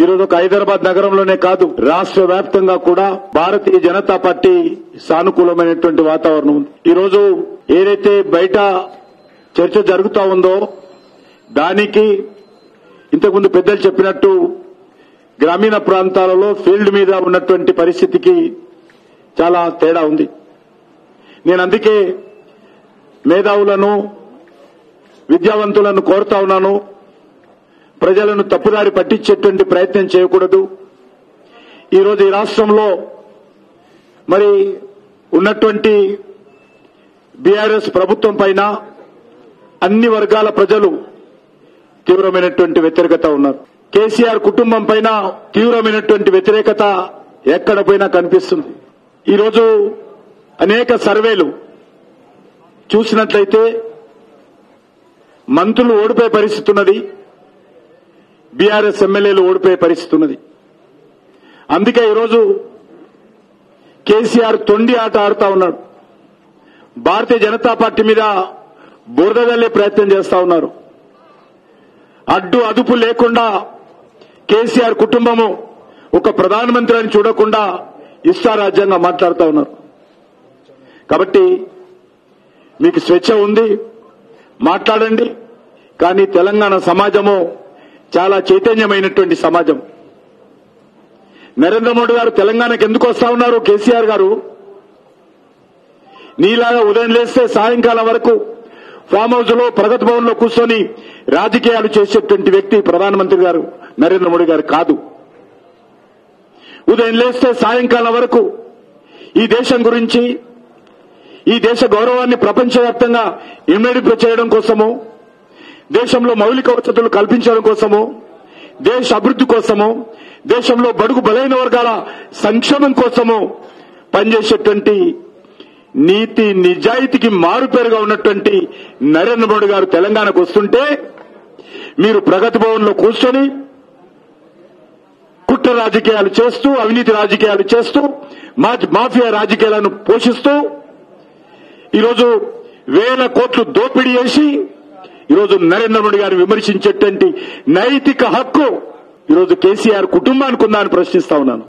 ఈరోజు ఒక హైదరాబాద్ నగరంలోనే కాదు రాష్ట్ర వ్యాప్తంగా కూడా భారతీయ జనతా పార్టీ సానుకూలమైనటువంటి వాతావరణం ఉంది. ఈరోజు ఏదైతే బయట చర్చ జరుగుతా ఉందో దానికి ఇంతకుముందు పెద్దలు చెప్పినట్టు గ్రామీణ ప్రాంతాలలో ఫీల్డ్ మీద ఉన్నటువంటి పరిస్థితికి చాలా తేడా ఉంది. నేను అందుకే మేధావులను విద్యావంతులను కోరుతా ఉన్నాను. ప్రజలను తప్పుదారి పట్టించేటువంటి ప్రయత్నం చేయకూడదు. ఈరోజు ఈ రాష్ట్రంలో మరి ఉన్నటువంటి బీఆర్ఎస్ ప్రభుత్వం పైన అన్ని వర్గాల ప్రజలు తీవ్రమైనటువంటి వ్యతిరేకత ఉన్నారు. కేసీఆర్ కుటుంబం పైన తీవ్రమైనటువంటి వ్యతిరేకత ఎక్కడ పోయినా కనిపిస్తుంది. ఈరోజు అనేక సర్వేలు చూసినట్లయితే మంత్రులు ఓడిపోయే పరిస్థితి ఉన్నది. బీఆర్ఎస్ ఎమ్మెల్యేలు ఓడిపోయే పరిస్థితి ఉన్నది. అందుకే ఈరోజు కేసీఆర్ తొండి ఆట ఆడుతా ఉన్నాడు. భారతీయ జనతా పార్టీ మీద బురదల్లే ప్రయత్నం చేస్తా ఉన్నారు. అడ్డు అదుపు లేకుండా కేసీఆర్ కుటుంబము ఒక ప్రధానమంత్రి అని చూడకుండా ఇష్టారాజ్యంగా మాట్లాడుతూ ఉన్నారు. కాబట్టి మీకు స్వేచ్ఛ ఉంది. మాట్లాడండి. కానీ తెలంగాణ సమాజము చాలా చైతన్యమైనటువంటి సమాజం. నరేంద్ర మోడీ గారు తెలంగాణకు ఎందుకు వస్తా ఉన్నారు? కేసీఆర్ గారు నీలాగా ఉదయం లేస్తే సాయంకాలం వరకు ఫామ్ హౌస్లో ప్రగతి భవన్లో కూర్చొని రాజకీయాలు చేసేటువంటి వ్యక్తి ప్రధానమంత్రి గారు నరేంద్ర మోడీ గారు కాదు. ఉదయం లేస్తే సాయంకాలం వరకు ఈ దేశం గురించి ఈ దేశ గౌరవాన్ని ప్రపంచవ్యాప్తంగా ఇమ్మడింపు చేయడం కోసము దేశంలో మౌలిక వసతులు కల్పించడం కోసము దేశ అభివృద్ధి కోసము దేశంలో బడుగు బలైన వర్గాల సంక్షేమం కోసము పనిచేసేటువంటి నీతి నిజాయితీకి మారుపేరుగా ఉన్నటువంటి నరేంద్ర మోడీ గారు తెలంగాణకు వస్తుంటే మీరు ప్రగతి భవన్లో కూర్చొని కుట్ర రాజకీయాలు చేస్తూ అవినీతి రాజకీయాలు చేస్తూ మా- మాఫియా రాజకీయాలను పోషిస్తూ ఈరోజు వేల కోట్లు దోపిడీ చేసి ఈరోజు నరేంద్ర మోడీ గారు విమర్శించేటువంటి నైతిక హక్కు ఈరోజు కేసీఆర్ కుటుంబానికి ఉందా అని ప్రశ్నిస్తా ఉన్నాను.